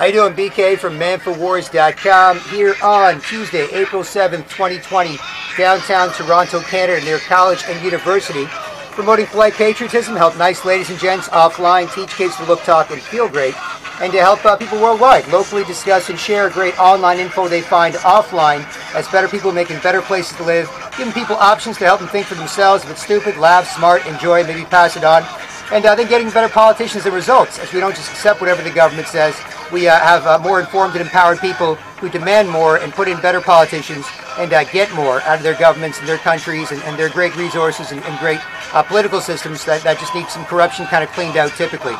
How you doing, BK from ManFoWars.com here on Tuesday, April 7th, 2020, downtown Toronto, Canada, near college and university. Promoting polite patriotism, help nice ladies and gents offline, teach kids to look, talk, and feel great, and to help uh, people worldwide locally discuss and share great online info they find offline as better people making better places to live, giving people options to help them think for themselves. If it's stupid, laugh, smart, enjoy, maybe pass it on. And uh, then getting better politicians and results, as we don't just accept whatever the government says. We uh, have uh, more informed and empowered people who demand more and put in better politicians and uh, get more out of their governments and their countries and, and their great resources and, and great uh, political systems that, that just need some corruption kind of cleaned out typically.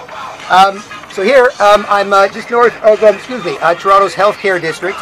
Um, so here, um, I'm uh, just north of, um, excuse me, Toronto's healthcare district.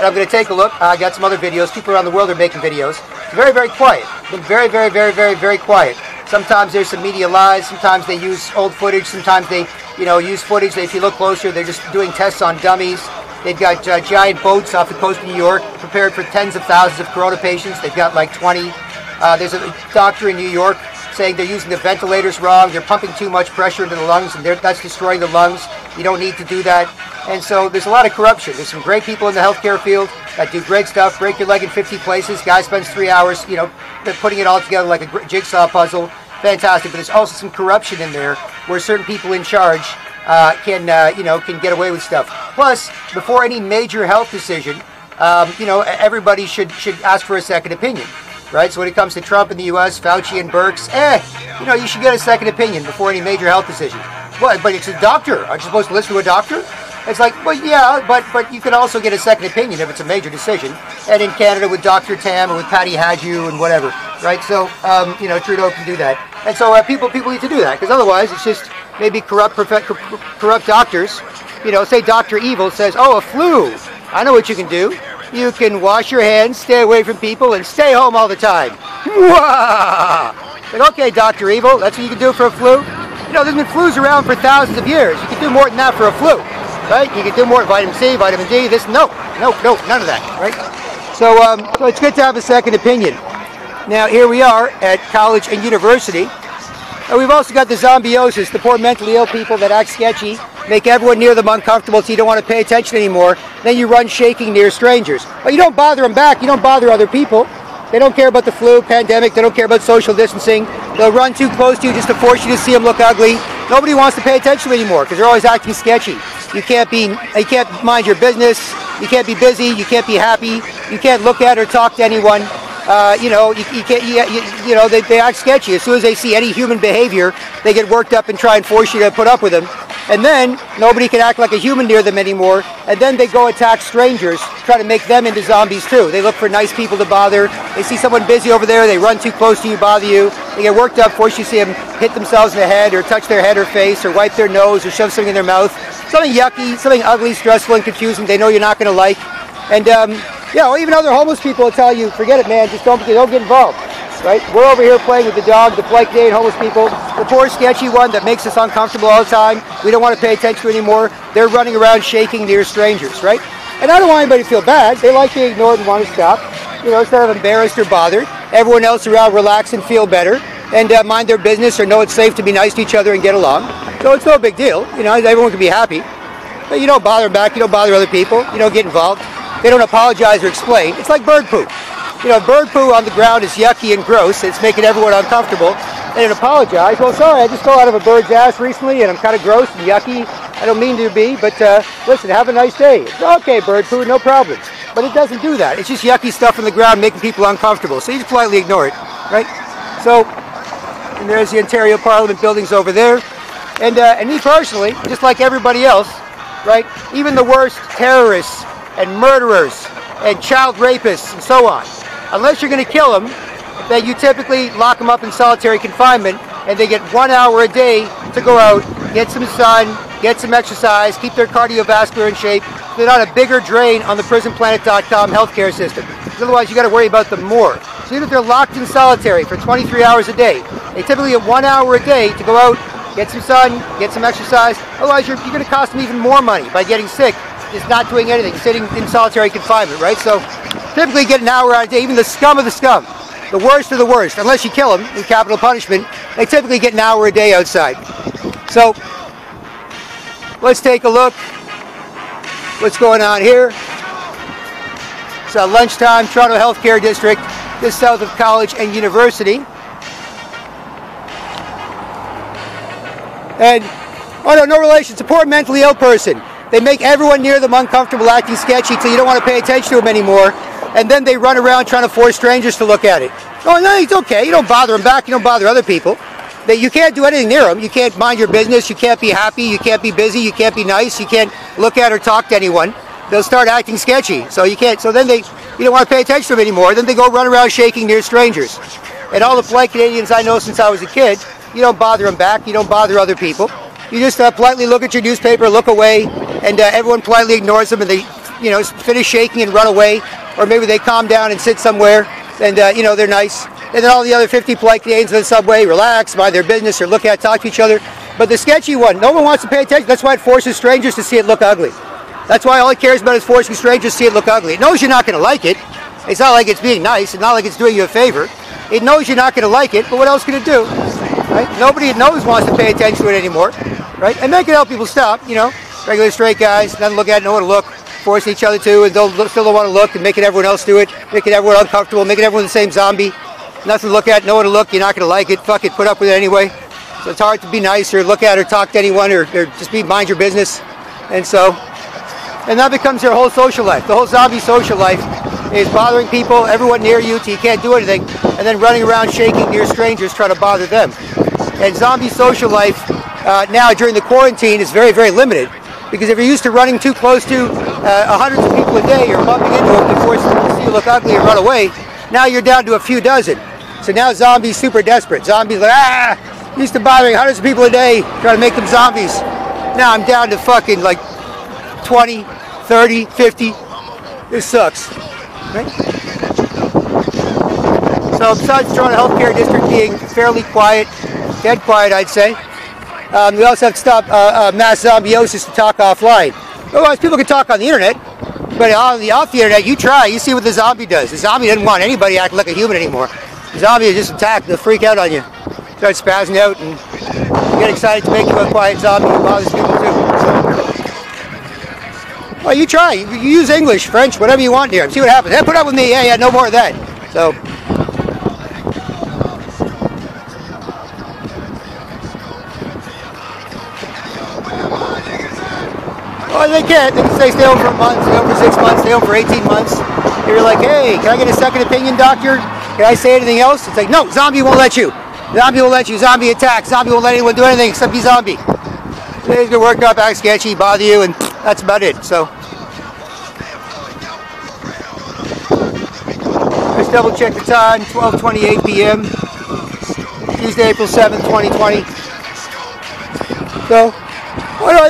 And I'm going to take a look. I got some other videos. People around the world are making videos. It's very, very quiet. Been very, very, very, very, very quiet. Sometimes there's some media lies. Sometimes they use old footage. Sometimes they, you know, use footage. If you look closer, they're just doing tests on dummies. They've got uh, giant boats off the coast of New York prepared for tens of thousands of corona patients. They've got like 20. Uh, there's a doctor in New York saying they're using the ventilators wrong. They're pumping too much pressure into the lungs, and that's destroying the lungs. You don't need to do that. And so there's a lot of corruption. There's some great people in the healthcare field that do great stuff. Break your leg in 50 places. Guy spends three hours, you know, putting it all together like a jigsaw puzzle fantastic. But there's also some corruption in there where certain people in charge uh, can, uh, you know, can get away with stuff. Plus, before any major health decision, um, you know, everybody should should ask for a second opinion, right? So when it comes to Trump in the U.S., Fauci and Birx, eh, you know, you should get a second opinion before any major health decision. What? But it's a doctor. Aren't you supposed to listen to a doctor? It's like, well, yeah, but but you can also get a second opinion if it's a major decision. And in Canada with Dr. Tam and with Patty Hajdu and whatever, right? So, um, you know, Trudeau can do that. And so uh, people people need to do that because otherwise it's just maybe corrupt corrupt doctors. You know, say Dr. Evil says, oh, a flu. I know what you can do. You can wash your hands, stay away from people, and stay home all the time. Like, okay, Dr. Evil, that's what you can do for a flu? You know, there's been flus around for thousands of years. You can do more than that for a flu right? You can do more vitamin C, vitamin D, this, no, no, no, none of that, right? So, um, so it's good to have a second opinion. Now, here we are at college and university. And we've also got the zombiosis, the poor mentally ill people that act sketchy, make everyone near them uncomfortable so you don't want to pay attention anymore. Then you run shaking near strangers. But you don't bother them back, you don't bother other people. They don't care about the flu, pandemic, they don't care about social distancing. They'll run too close to you just to force you to see them look ugly. Nobody wants to pay attention anymore because they're always acting sketchy. You can't be, you can't mind your business. You can't be busy. You can't be happy. You can't look at or talk to anyone. Uh, you know, you, you can't, you, you, know, they, they act sketchy. As soon as they see any human behavior, they get worked up and try and force you to put up with them. And then nobody can act like a human near them anymore. And then they go attack strangers, try to make them into zombies too. They look for nice people to bother. They see someone busy over there, they run too close to you, bother you. They get worked up, force you to see them hit themselves in the head or touch their head or face or wipe their nose or shove something in their mouth. Something yucky, something ugly, stressful, and confusing they know you're not going to like. And um, yeah, or even other homeless people will tell you, forget it, man, just don't, don't get involved right? We're over here playing with the dog, the polite Canadian homeless people, the poor sketchy one that makes us uncomfortable all the time. We don't want to pay attention to anymore. They're running around shaking near strangers, right? And I don't want anybody to feel bad. They like being ignored and want to stop. You know, instead of embarrassed or bothered. Everyone else around relax and feel better and uh, mind their business or know it's safe to be nice to each other and get along. So it's no big deal. You know, everyone can be happy. But you don't bother back. You don't bother other people. You don't get involved. They don't apologize or explain. It's like bird poop you know, bird poo on the ground is yucky and gross. It's making everyone uncomfortable. And apologize. Well, sorry, I just fell out of a bird's ass recently, and I'm kind of gross and yucky. I don't mean to be, but uh, listen, have a nice day. It's okay, bird poo, no problem. But it doesn't do that. It's just yucky stuff on the ground making people uncomfortable. So you just politely ignore it, right? So, and there's the Ontario Parliament buildings over there. And, uh, and me personally, just like everybody else, right? Even the worst terrorists and murderers and child rapists and so on unless you're going to kill them, then you typically lock them up in solitary confinement and they get one hour a day to go out, get some sun, get some exercise, keep their cardiovascular in shape. They're not a bigger drain on the prisonplanet.com healthcare system. Otherwise, you got to worry about them more. So even if they're locked in solitary for 23 hours a day, they typically get one hour a day to go out, get some sun, get some exercise. Otherwise, you're, you're going to cost them even more money by getting sick, just not doing anything, sitting in solitary confinement, right? So typically get an hour out of day, even the scum of the scum, the worst of the worst, unless you kill them in capital punishment, they typically get an hour a day outside. So let's take a look what's going on here. It's uh, lunchtime, Toronto Healthcare District, just south of College and University. And, oh no, no relation. A poor mentally ill person. They make everyone near them uncomfortable, acting sketchy, so you don't want to pay attention to them anymore. And then they run around trying to force strangers to look at it. Oh no, it's okay. You don't bother them back. You don't bother other people. That you can't do anything near them. You can't mind your business. You can't be happy. You can't be busy. You can't be nice. You can't look at or talk to anyone they'll start acting sketchy. So you can't. So then they, you don't want to pay attention to them anymore. Then they go run around shaking near strangers. And all the polite Canadians I know since I was a kid, you don't bother them back. You don't bother other people. You just uh, politely look at your newspaper, look away, and uh, everyone politely ignores them, and they, you know, finish shaking and run away, or maybe they calm down and sit somewhere, and uh, you know they're nice. And then all the other 50 polite Canadians in the subway relax, mind their business, or look at, talk to each other. But the sketchy one, no one wants to pay attention. That's why it forces strangers to see it look ugly. That's why all it cares about is forcing strangers to see it look ugly. It knows you're not going to like it. It's not like it's being nice. It's not like it's doing you a favor. It knows you're not going to like it, but what else can it do? Right? Nobody knows wants to pay attention to it anymore. Right? And that can help people stop, you know. Regular straight guys, nothing to look at, no one to look, force each other to, and they'll still don't want to look, and making everyone else do it, making everyone uncomfortable, making everyone the same zombie. Nothing to look at, no one to look, you're not going to like it, fuck it, put up with it anyway. So it's hard to be nice or look at or talk to anyone or, or just be mind your business. And so and that becomes your whole social life. The whole zombie social life is bothering people, everyone near you, till you can't do anything, and then running around shaking near strangers trying to bother them. And zombie social life uh, now during the quarantine is very, very limited because if you're used to running too close to uh, hundreds of people a day, you're bumping into them before you see you look ugly and run away. Now you're down to a few dozen. So now zombies super desperate. Zombies like ah, used to bothering hundreds of people a day, trying to make them zombies. Now I'm down to fucking like 20, 30, 50. This sucks. Right? So besides Toronto Healthcare District being fairly quiet, dead quiet I'd say, um, we also have to stop uh, uh, mass zombiosis to talk offline. Otherwise people can talk on the internet, but on the off the internet you try, you see what the zombie does. The zombie doesn't want anybody acting like a human anymore. The zombie is just attack, they'll freak out on you. Start spazzing out and get excited to make you a quiet zombie and bothers people too. So, well, you try. You use English, French, whatever you want here. See what happens. Hey, put up with me. Yeah, yeah, no more of that. So. Oh, they can't. They can stay, stay home for a month, stay home for six months, stay home for 18 months. You're like, hey, can I get a second opinion, doctor? Can I say anything else? It's like, no, zombie won't let you. Zombie won't let you. Zombie attack. Zombie won't let anyone do anything except be zombie. Today's gonna work up, act sketchy, bother you, and that's about it. So let's double check the time, 12.28 p.m. Tuesday, April 7th, 2020. So,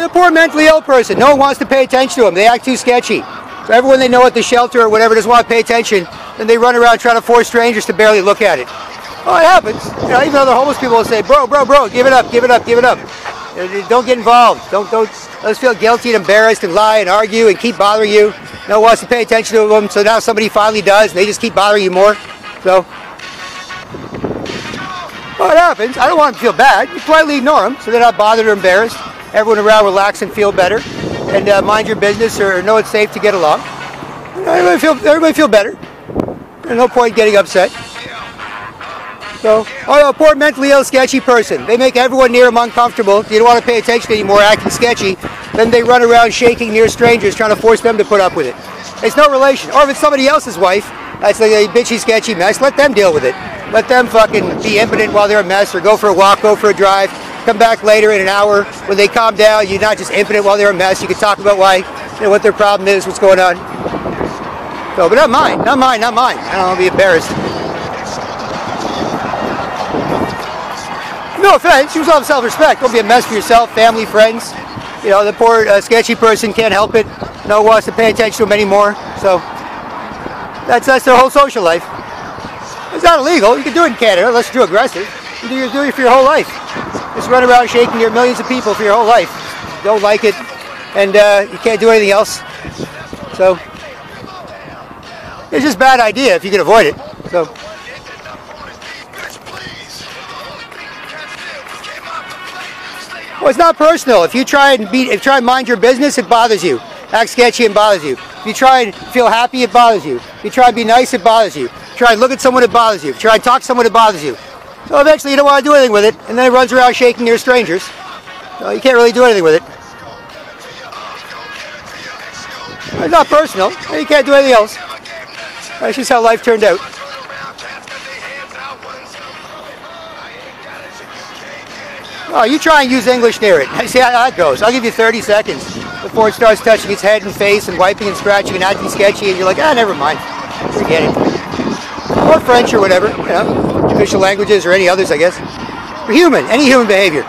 the poor mentally ill person, no one wants to pay attention to them. They act too sketchy. So everyone they know at the shelter or whatever doesn't want to pay attention, then they run around trying to force strangers to barely look at it. Oh, it happens. You know, even other homeless people will say, bro, bro, bro, give it up, give it up, give it up. Don't get involved. Don't don't let us feel guilty and embarrassed and lie and argue and keep bothering you. No one wants to pay attention to them, so now somebody finally does, and they just keep bothering you more. So, well, it happens. I don't want them to feel bad. You politely ignore them, so they're not bothered or embarrassed. Everyone around relax and feel better, and uh, mind your business or know it's safe to get along. Everybody feel everybody feel better. There's no point getting upset. So, oh, a poor mentally ill, sketchy person. They make everyone near them uncomfortable. You don't want to pay attention anymore, acting sketchy. Then they run around shaking near strangers, trying to force them to put up with it. It's no relation. Or if it's somebody else's wife, that's like a bitchy, sketchy mess, let them deal with it. Let them fucking be impotent while they're a mess, or go for a walk, go for a drive, come back later in an hour. When they calm down, you're not just impotent while they're a mess. You can talk about why, you know, what their problem is, what's going on. So, but not mine, not mine, not mine. I don't want to be embarrassed. No offense, use all self-respect. Don't be a mess for yourself, family, friends. You know, the poor uh, sketchy person can't help it. No one wants to pay attention to them anymore. So that's that's their whole social life. It's not illegal. You can do it in Canada unless you're too aggressive. You do, you do it for your whole life. Just run around shaking your millions of people for your whole life. Don't like it, and uh, you can't do anything else. So it's just a bad idea if you can avoid it. So. Well, it's not personal. If you try and beat, if you try and mind your business, it bothers you. act sketchy and bothers you. If you try and feel happy, it bothers you. If you try and be nice, it bothers you. If you try and look at someone, it bothers you. If you try and talk to someone, it bothers you. So eventually you don't want to do anything with it, and then it runs around shaking near strangers. So you can't really do anything with it. It's not personal. You can't do anything else. That's just how life turned out. Oh, you try and use English near it. See how that goes. I'll give you 30 seconds before it starts touching its head and face and wiping and scratching and acting sketchy and you're like, ah, never mind. Forget it. Or French or whatever, you know, official languages or any others, I guess. For human, any human behavior.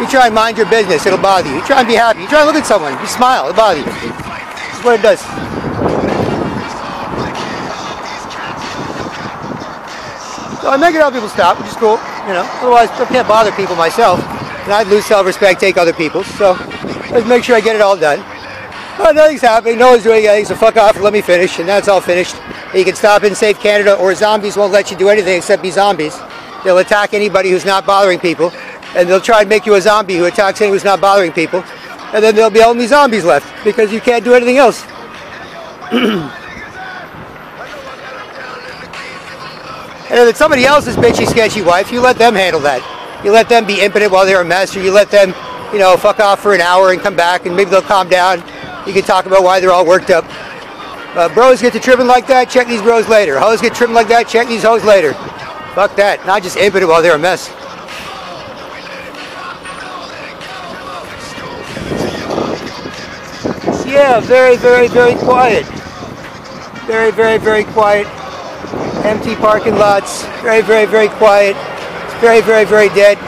You try and mind your business, it'll bother you. You try and be happy. You try and look at someone, you smile, it'll bother you. That's what it does. So I make it help people stop, which is cool, you know. Otherwise, I can't bother people myself. And I'd lose self-respect, take other people's. So let's make sure I get it all done. Oh, nothing's happening, no one's doing anything, so fuck off and let me finish, and that's all finished. You can stop in Save Canada, or zombies won't let you do anything except be zombies. They'll attack anybody who's not bothering people, and they'll try and make you a zombie who attacks anyone who's not bothering people, and then there'll be only zombies left, because you can't do anything else. And if it's somebody else's bitchy, sketchy wife, you let them handle that. You let them be impotent while they're a mess, or you let them, you know, fuck off for an hour and come back, and maybe they'll calm down. You can talk about why they're all worked up. Uh, bros get to tripping like that, check these bros later. Hoes get tripping like that, check these hoes later. Fuck that. Not just impotent while they're a mess. Yeah, very, very, very quiet. Very, very, very quiet empty parking lots, very, very, very quiet, very, very, very dead.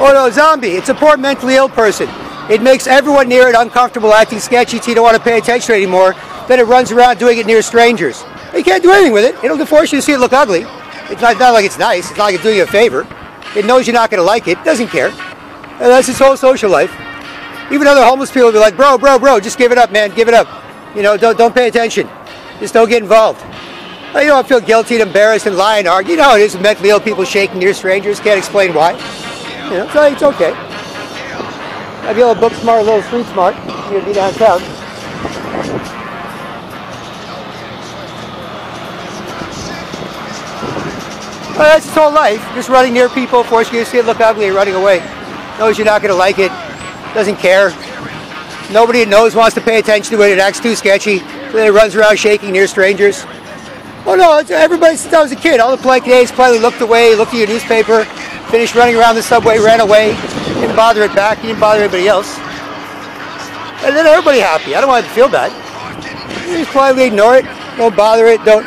Oh no, zombie, it's a poor mentally ill person. It makes everyone near it uncomfortable, acting sketchy, so you don't want to pay attention anymore. Then it runs around doing it near strangers. You can't do anything with it. It'll force you to see it look ugly. It's not, not like it's nice. It's not like it's doing you a favor. It knows you're not going to like it. It doesn't care. And that's its whole social life. Even other homeless people will be like, bro, bro, bro, just give it up, man. Give it up. You know, don't, don't pay attention. Just don't get involved. You don't feel guilty and embarrassed and lying hard. You know it is mentally ill people shaking near strangers. Can't explain why. You know, so it's okay. I'd a little book smart, a little street smart. You're be downtown. Well, that's his whole life. Just running near people, forcing you to see it look ugly and running away. Knows you're not going to like it. Doesn't care. Nobody knows wants to pay attention to it. It acts too sketchy. So then it runs around shaking near strangers. Oh no, everybody since I was a kid, all the polite days finally looked away, looked at your newspaper, finished running around the subway, ran away, didn't bother it back, He didn't bother anybody else. And then everybody happy. I don't want to feel bad. You just quietly ignore it, don't bother it, don't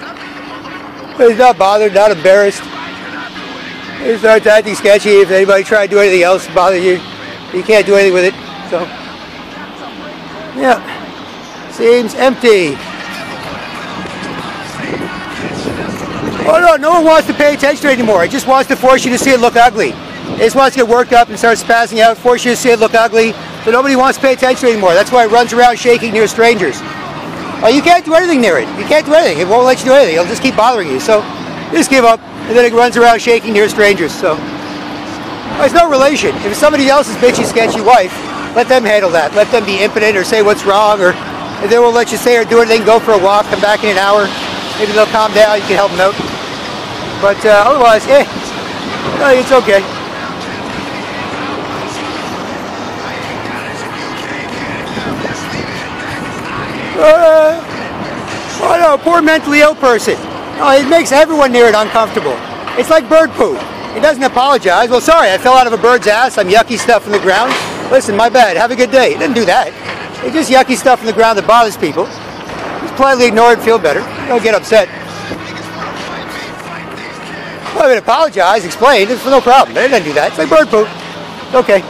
he's not bothered, not embarrassed. He starts acting sketchy if anybody try to do anything else bother you. You can't do anything with it. So yeah. Seems empty. Oh no, no one wants to pay attention anymore. It just wants to force you to see it look ugly. It just wants to get worked up and starts spazzing out, force you to see it look ugly. So nobody wants to pay attention anymore. That's why it runs around shaking near strangers. Oh, you can't do anything near it. You can't do anything. It won't let you do anything. It'll just keep bothering you. So you just give up, and then it runs around shaking near strangers. So well, it's no relation. If it's somebody else's bitchy, sketchy wife, let them handle that. Let them be impotent or say what's wrong, or if they won't let you say or do anything, go for a walk, come back in an hour. Maybe they'll calm down. You can help them out. But uh, otherwise, eh, it's okay. Uh, oh no, poor mentally ill person. Oh, it makes everyone near it uncomfortable. It's like bird poop. He doesn't apologize. Well, sorry, I fell out of a bird's ass. I'm yucky stuff in the ground. Listen, my bad. Have a good day. He doesn't do that. It's just yucky stuff in the ground that bothers people. Just politely ignore it feel better. Don't get upset. Well, I mean, apologize, explain, it's no problem. They didn't do that. It's like bird poop. okay.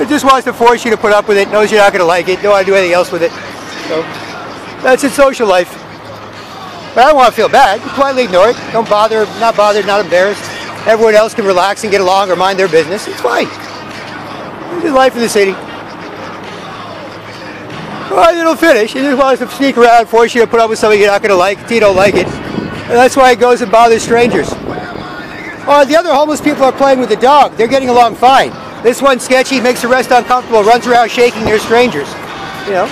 It just wants to force you to put up with it, knows you're not going to like it, don't want to do anything else with it. So, that's its social life. But I don't want to feel bad. You politely ignore it. Don't bother, not bothered, not embarrassed. Everyone else can relax and get along or mind their business. It's fine. It's life in the city. Well, it'll finish. It just wants to sneak around, force you to put up with something you're not going to like you don't like it. And that's why it goes and bothers strangers. Oh, the other homeless people are playing with the dog. They're getting along fine. This one's sketchy, makes the rest uncomfortable, runs around shaking near strangers. You know?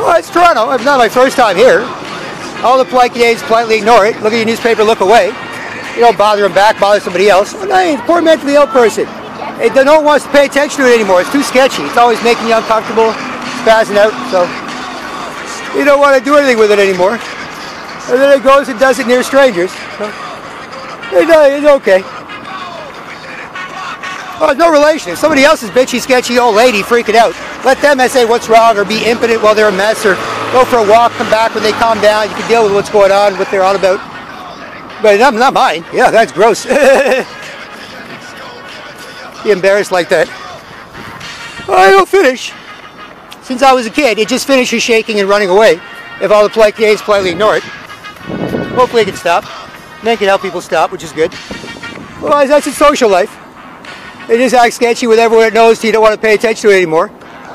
Well, it's Toronto. It's not my first time here. All the polite Canadians politely ignore it. Look at your newspaper, look away. You don't bother them back, bother somebody else. Oh, no, poor mentally ill person. They no one wants to pay attention to it anymore. It's too sketchy. It's always making you uncomfortable, spazzing out. So you don't want to do anything with it anymore. And then it goes and does it near strangers. So, it's okay. Oh, no relation. If somebody else is bitchy, sketchy old lady freaking out, let them say what's wrong or be impotent while they're a mess or go for a walk, come back when they calm down. You can deal with what's going on, what they're on about. But not, not mine. Yeah, that's gross. be embarrassed like that. I don't finish. Since I was a kid, it just finishes shaking and running away if all the polite kids politely ignore it. Hopefully it can stop. Then can help people stop, which is good. Otherwise, that's its social life. It just acts sketchy with everyone it knows so you don't want to pay attention to it anymore.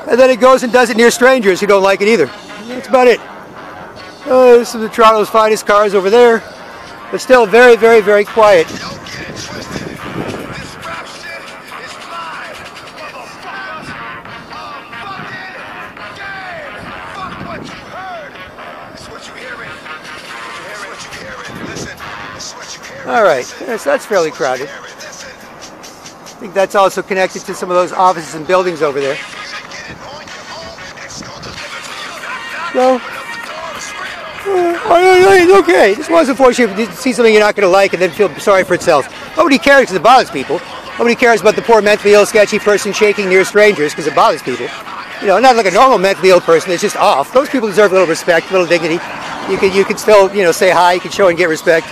And then it goes and does it near strangers who don't like it either. That's about it. Uh, this is the Toronto's finest cars over there. But still very, very, very quiet. All right, so that's fairly crowded. I think that's also connected to some of those offices and buildings over there. So, uh, okay. This was unfortunate to see something you're not going to like and then feel sorry for itself. Nobody cares because it bothers people. Nobody cares about the poor mentally ill, sketchy person shaking near strangers because it bothers people. You know, not like a normal mentally ill person It's just off. Those people deserve a little respect, a little dignity. You can you can still you know say hi, you can show and get respect.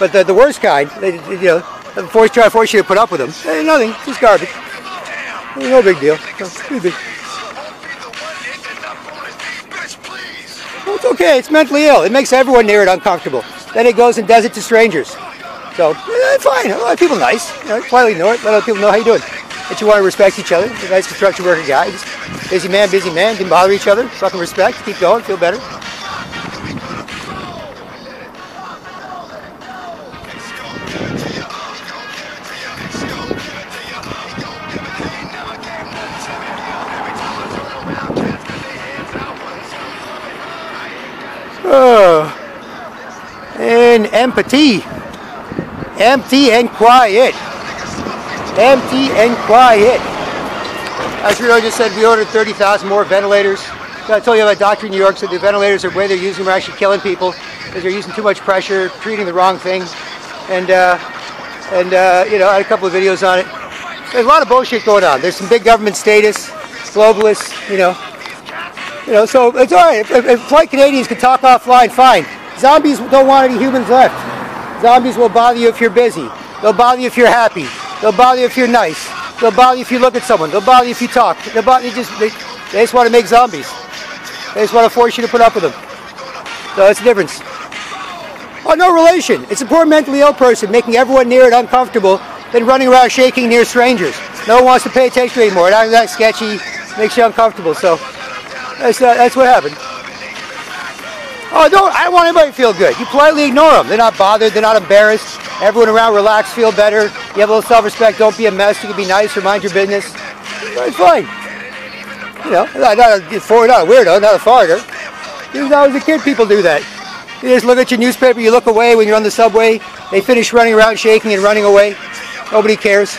But the, the worst kind, you know, force, try to force you to put up with them. Hey, nothing, just garbage. No big deal. No, big. Well, it's okay, it's mentally ill. It makes everyone near it uncomfortable. Then it goes and does it to strangers. So, eh, fine, a lot of people nice. You know, quietly know it, let other people know how you doing. That you want to respect each other. a nice construction worker guy. Just busy man, busy man, didn't bother each other. Fucking respect, keep going, feel better. Empty. Empty and quiet. Empty and quiet. As Trudeau just said, we ordered 30,000 more ventilators. I told you about a doctor in New York said the ventilators, the way they're using them are actually killing people because they're using too much pressure, treating the wrong thing. And, uh, and uh, you know, I had a couple of videos on it. There's a lot of bullshit going on. There's some big government status, globalists, you know, you know, so it's all right. If, if, if white Canadians can talk offline, fine. Zombies don't want any humans left. Zombies will bother you if you're busy. They'll bother you if you're happy. They'll bother you if you're nice. They'll bother you if you look at someone. They'll bother you if you talk. They'll bother you just, they, they just want to make zombies. They just want to force you to put up with them. So that's the difference. Oh, no relation. It's a poor mentally ill person making everyone near it uncomfortable, then running around shaking near strangers. No one wants to pay attention anymore. Not that sketchy, makes you uncomfortable. So that's, uh, that's what happened. Oh, don't, I don't want anybody to feel good. You politely ignore them. They're not bothered. They're not embarrassed. Everyone around relax, feel better. You have a little self-respect. Don't be a mess. You can be nice or mind your business. It's fine. You know, not, not, a, not a weirdo, not a farter. Even though I was a kid, people do that. You just look at your newspaper, you look away when you're on the subway. They finish running around shaking and running away. Nobody cares.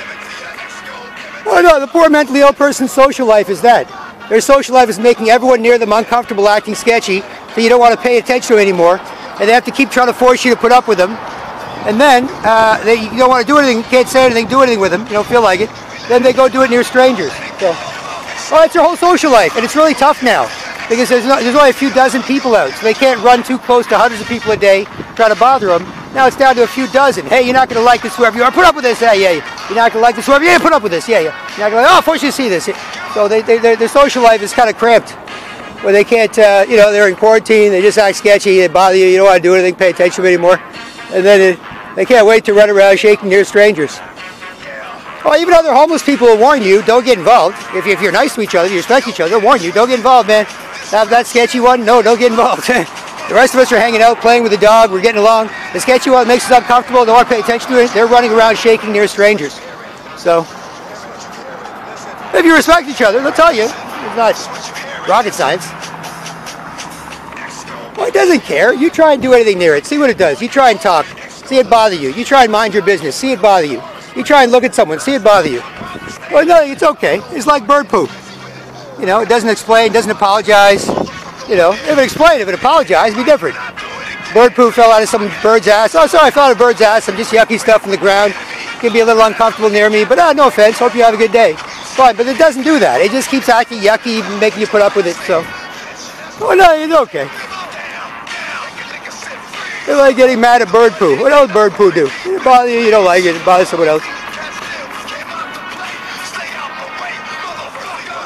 Oh no, the poor mentally ill person's social life is that. Their social life is making everyone near them uncomfortable, acting sketchy, that you don't want to pay attention to anymore, and they have to keep trying to force you to put up with them. And then uh, they, you don't want to do anything, can't say anything, do anything with them, you don't feel like it. Then they go do it near strangers. So, well, that's their whole social life, and it's really tough now because there's, there's only a few dozen people out, so they can't run too close to hundreds of people a day, trying to bother them. Now it's down to a few dozen. Hey, you're not going to like this, whoever you are. Put up with this. Hey, yeah, yeah. you're not going to like this, whoever. Yeah, put up with this. Yeah, yeah. You're not going to. Oh, force you see this. So they, they, their social life is kind of cramped, where they can't. Uh, you know, they're in quarantine. They just act sketchy. They bother you. You don't want to do anything, pay attention to them anymore, and then it, they can't wait to run around shaking near strangers. Well, even other homeless people will warn you, don't get involved. If, if you're nice to each other, you respect each other, they'll warn you, don't get involved, man. Have that sketchy one? No, don't get involved. the rest of us are hanging out, playing with the dog, we're getting along. The sketchy one makes us uncomfortable, don't want to pay attention to it. They're running around shaking near strangers. So, If you respect each other, they'll tell you. It's not rocket science. Well, it doesn't care. You try and do anything near it. See what it does. You try and talk. See it bother you. You try and mind your business. See it bother you. You try and look at someone. See it bother you. Well, no, it's okay. It's like bird poop. You know, it doesn't explain, doesn't apologize. You know, if it explained, if it apologized, it'd be different. Bird poop fell out of some bird's ass. Oh, sorry, I fell out of bird's ass. I'm just yucky stuff in the ground. It Can be a little uncomfortable near me, but uh, no offense. Hope you have a good day. But it doesn't do that. It just keeps acting yucky, making you put up with it. So, oh no, it's okay. It's like getting mad at bird poo. What else bird poo do? It you, you don't like it. It bothers someone else.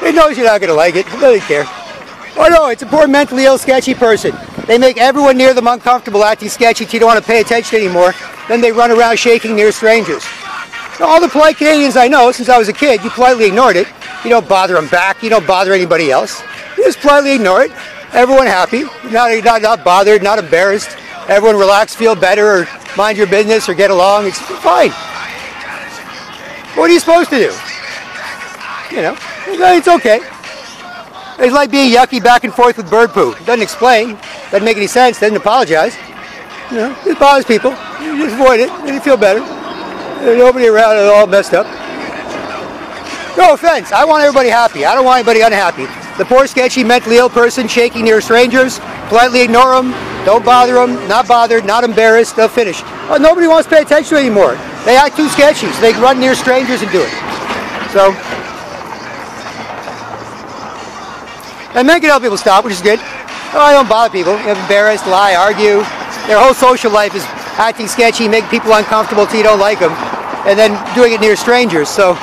It knows you're not going to like it. It doesn't care. Oh no, it's a poor mentally ill, sketchy person. They make everyone near them uncomfortable, acting sketchy till you don't want to pay attention anymore. Then they run around shaking near strangers. All the polite Canadians I know, since I was a kid, you politely ignored it. You don't bother them back. You don't bother anybody else. You just politely ignore it. Everyone happy. Not, not, not bothered, not embarrassed. Everyone relax, feel better, or mind your business, or get along. It's fine. What are you supposed to do? You know, it's okay. It's like being yucky back and forth with bird poo. Doesn't explain, doesn't make any sense, doesn't apologize. You know, it bothers people. You just avoid it, and you feel better. There's nobody around at all messed up. No offense, I want everybody happy. I don't want anybody unhappy. The poor, sketchy, mentally ill person shaking near strangers, politely ignore them, don't bother them, not bothered, not embarrassed, they'll finish. Well, nobody wants to pay attention anymore. They act too sketchy, so they run near strangers and do it. So, And men can help people stop, which is good. Oh, I don't bother people. They're embarrassed, lie, argue. Their whole social life is acting sketchy, making people uncomfortable till you don't like them, and then doing it near strangers. So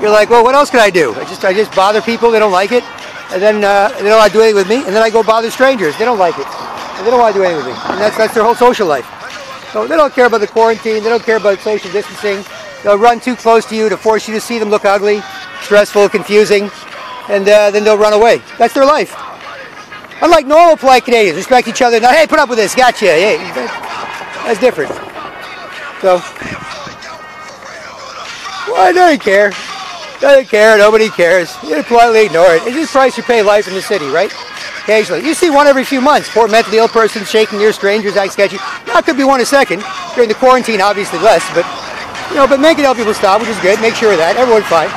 you're like, well, what else can I do? I just I just bother people. They don't like it, and then uh, they don't want to do anything with me, and then I go bother strangers. They don't like it, and they don't want to do anything with me, and that's that's their whole social life. So they don't care about the quarantine. They don't care about social distancing. They'll run too close to you to force you to see them look ugly, stressful, confusing and uh, then they'll run away. That's their life. Unlike normal polite Canadians, respect each other. Hey, put up with this. Gotcha. Hey, that's different. So, I don't care. Doesn't care. Nobody cares. You politely ignore it. It's just price you pay life in the city, right? Occasionally. You see one every few months. Poor mentally ill person shaking near strangers, act sketchy. Now, could be one a second. During the quarantine, obviously less, but, you know, but make it help people stop, which is good. Make sure of that. Everyone's fine.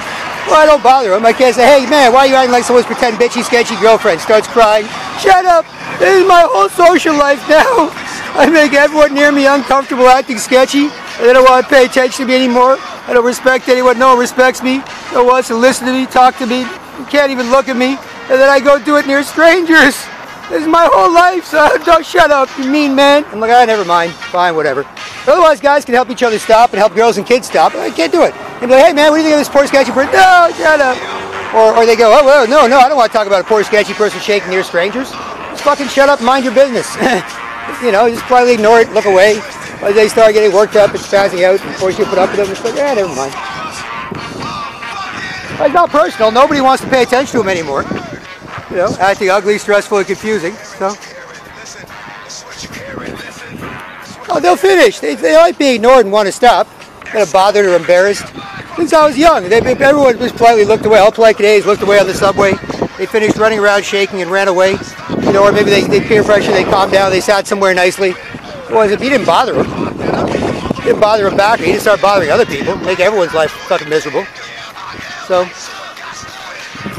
Well, I don't bother him. I can't say, hey, man, why are you acting like someone's pretend bitchy, sketchy girlfriend? Starts crying. Shut up. This is my whole social life now. I make everyone near me uncomfortable acting sketchy. And they don't want to pay attention to me anymore. I don't respect anyone. No one respects me. No one wants to listen to me, talk to me. You can't even look at me. And then I go do it near strangers. This is my whole life, so don't shut up, you mean man. I'm like, ah, never mind. Fine, whatever. Otherwise, guys can help each other stop and help girls and kids stop. I can't do it. And be like, hey man, what do you think of this poor sketchy person? No, shut up. Or, or they go, oh, well, no, no, I don't want to talk about a poor sketchy person shaking near strangers. Just fucking shut up mind your business. you know, just quietly ignore it, look away. They start getting worked up and spazzing out and force you to put up with them. It's like, yeah, never mind. It's not personal. Nobody wants to pay attention to them anymore you know, acting ugly, stressful, and confusing. So, oh, they'll finish. They, they like being ignored and want to stop. Kind of bothered or embarrassed. Since I was young, they, everyone just politely looked away. All polite Canadians looked away on the subway. They finished running around shaking and ran away. You know, or maybe they, they peer pressure, they calmed down, they sat somewhere nicely. Otherwise, if you didn't bother him, you didn't bother him back, he didn't start bothering other people, make everyone's life fucking miserable. So,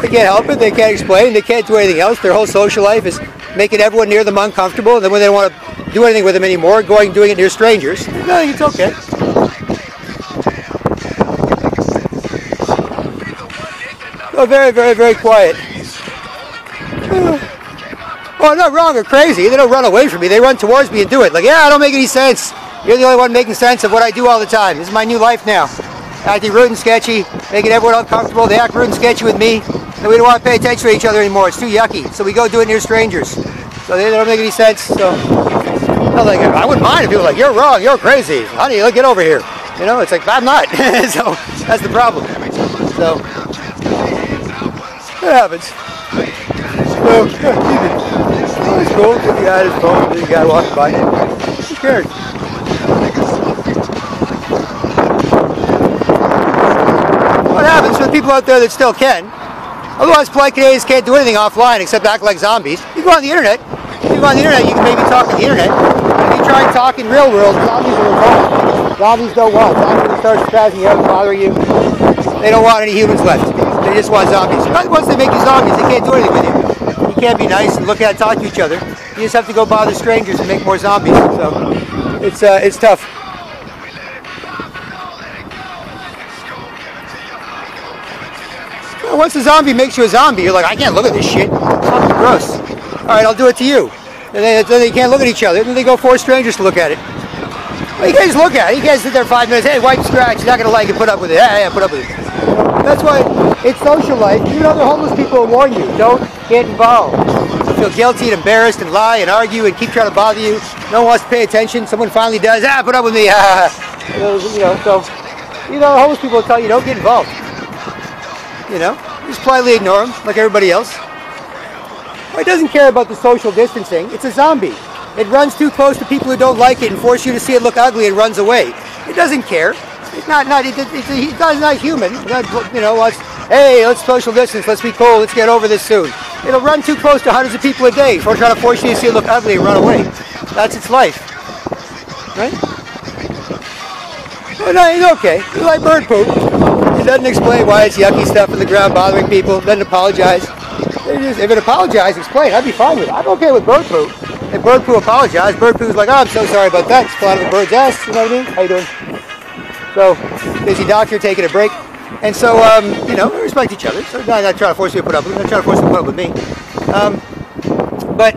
they can't help it. They can't explain. They can't do anything else. Their whole social life is making everyone near them uncomfortable. And then when they don't want to do anything with them anymore, going and doing it near strangers. No, it's okay. Oh, very, very, very quiet. Oh, not wrong or crazy. They don't run away from me. They run towards me and do it. Like, yeah, I don't make any sense. You're the only one making sense of what I do all the time. This is my new life now acting rude and sketchy, making everyone uncomfortable. They act rude and sketchy with me, and we don't want to pay attention to each other anymore. It's too yucky. So we go do it near strangers. So they don't make any sense. So I, like, I wouldn't mind if people were like, you're wrong, you're crazy. Honey, look, get over here. You know, it's like, I'm not. so that's the problem. So it happens. So, yeah, it's cool. The guy his phone, the guy walking by. Who cares? What happens for the people out there that still can. Otherwise, polite Canadians can't do anything offline except act like zombies. You go on the internet. If you go on the internet, you can maybe talk on the internet. If you try and talk in real world, zombies will revolt. Zombies don't want. Zombies start spazzing out and bothering you. They don't want any humans left. They just want zombies. Once they make you zombies, they can't do anything can't be nice and look at and talk to each other. You just have to go bother strangers and make more zombies. So it's uh, it's tough. once a zombie makes you a zombie, you're like, I can't look at this shit. It's gross. All right, I'll do it to you. And then, then they can't look at each other. Then they go force strangers to look at it. Well, you just look at it. You can't sit there five minutes. Hey, wipe scratch. You're not gonna like it. Put up with it. Yeah, yeah, put up with it. That's why it's social life. Even other homeless people warn you. Don't get involved. Feel guilty and embarrassed and lie and argue and keep trying to bother you. No one wants to pay attention. Someone finally does. Ah, put up with me. you know, so you know, homeless people tell you don't get involved. You know, just politely ignore them like everybody else. It doesn't care about the social distancing. It's a zombie. It runs too close to people who don't like it and force you to see it look ugly and runs away. It doesn't care. It's not, not, it, it's, it's not human. Not, you know, what's, hey, let's social distance, let's be cool, let's get over this soon. It'll run too close to hundreds of people a day for trying to force you to see it look ugly and run away. That's its life. Right? Well, no, it's okay. You like bird poop. It doesn't explain why it's yucky stuff in the ground bothering people. Doesn't apologize. Just, if it apologized, explain. I'd be fine with it. I'm okay with bird poop. If bird poo apologized, bird poo's like, oh, I'm so sorry about that. It's out of a bird's ass. You know what I mean? How you doing? So, busy doctor taking a break. And so, um, you know, we respect each other. So, I'm not trying to force you to put up with me. Not trying to force you to put up with me. Um, but,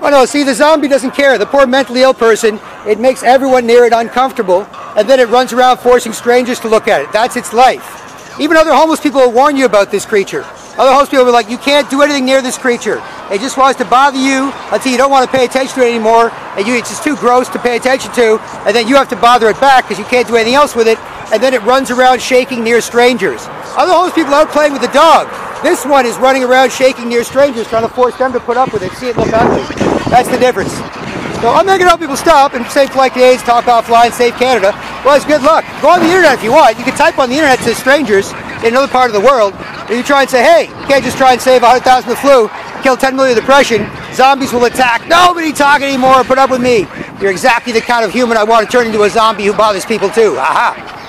oh no, see, the zombie doesn't care. The poor mentally ill person, it makes everyone near it uncomfortable. And then it runs around forcing strangers to look at it. That's its life. Even other homeless people will warn you about this creature. Other homeless people will be like, you can't do anything near this creature. It just wants to bother you until you don't want to pay attention to it anymore, and you, it's just too gross to pay attention to, and then you have to bother it back because you can't do anything else with it, and then it runs around shaking near strangers. Other homeless people are playing with the dog. This one is running around shaking near strangers, trying to force them to put up with it, see it look ugly. That's the difference. So I'm not going to help people stop and say like AIDS, talk offline, save Canada. Well, it's good luck. Go on the internet if you want. You can type on the internet to strangers in another part of the world, and you try and say, hey, you can't just try and save 100,000 of the flu, kill 10 million of depression. Zombies will attack. Nobody talk anymore. Put up with me. You're exactly the kind of human I want to turn into a zombie who bothers people too. Aha.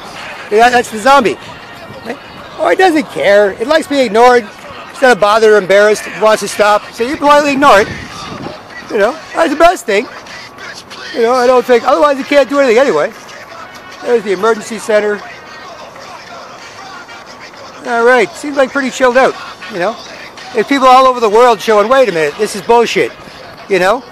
That's the zombie. Oh, it doesn't care. It likes being ignored. Instead of bothered or embarrassed, it wants to stop. So you politely ignore it. You know, that's the best thing. You know, I don't think, otherwise you can't do anything anyway. There's the emergency center. All right, seems like pretty chilled out, you know. There's people all over the world showing, wait a minute, this is bullshit, you know.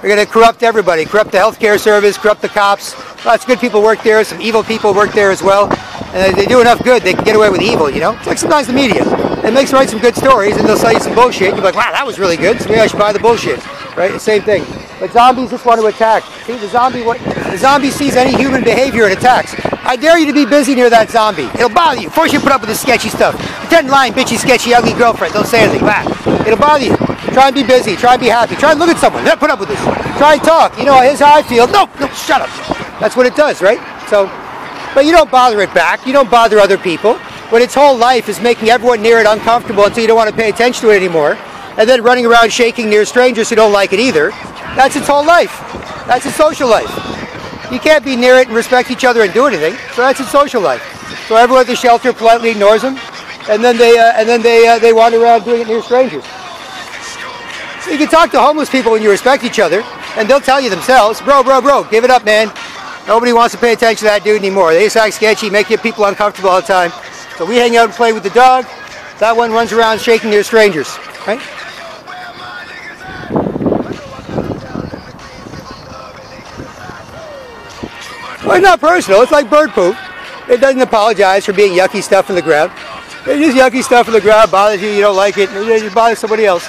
They're going to corrupt everybody, corrupt the healthcare service, corrupt the cops. Lots of good people work there, some evil people work there as well. And they do enough good, they can get away with evil, you know. It's like sometimes the media. It makes write some good stories and they'll sell you some bullshit. You're like, wow, that was really good, so maybe I should buy the bullshit. Right? Same thing. But zombies just want to attack. See, the zombie, the zombie sees any human behavior and attacks. I dare you to be busy near that zombie. It'll bother you. Force you to put up with the sketchy stuff. Pretend lying, bitchy, sketchy, ugly girlfriend. Don't say anything. Back. It'll bother you. Try and be busy. Try and be happy. Try and look at someone. Put up with this. Try and talk. You know, here's how I feel. No, no, shut up. That's what it does, right? So, but you don't bother it back. You don't bother other people. But its whole life is making everyone near it uncomfortable until you don't want to pay attention to it anymore. And then running around shaking near strangers who don't like it either. That's its whole life. That's its social life. You can't be near it and respect each other and do anything. So that's its social life. So everyone at the shelter politely ignores them, and then they uh, and then they uh, they wander around doing it near strangers. You can talk to homeless people when you respect each other, and they'll tell you themselves, bro, bro, bro, give it up, man. Nobody wants to pay attention to that dude anymore. They just act sketchy, make you people uncomfortable all the time. So we hang out and play with the dog. That one runs around shaking near strangers, right? Well, it's not personal. It's like bird poop. It doesn't apologize for being yucky stuff in the ground. It's yucky stuff in the ground bothers you. You don't like it. It bothers somebody else.